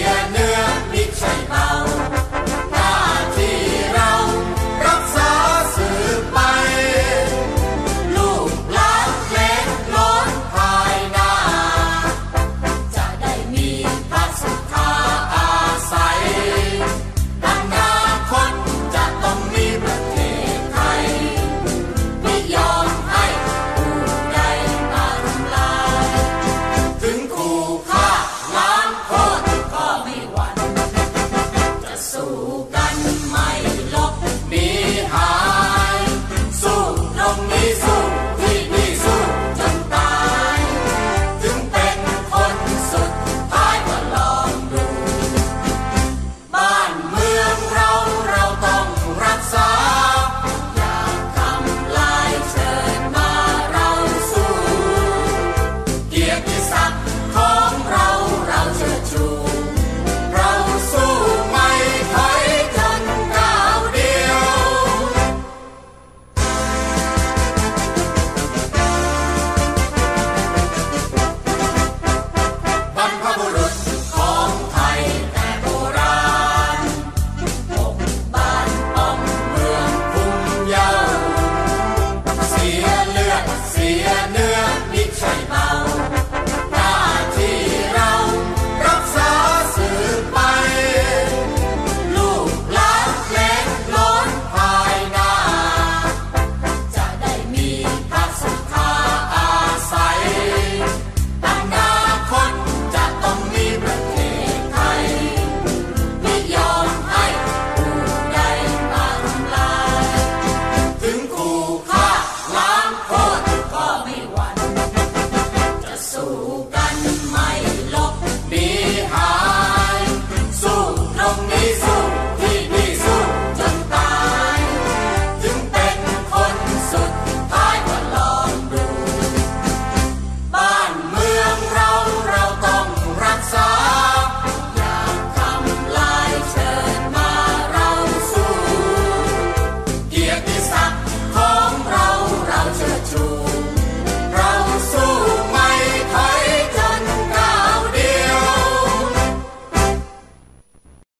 end. Indiana.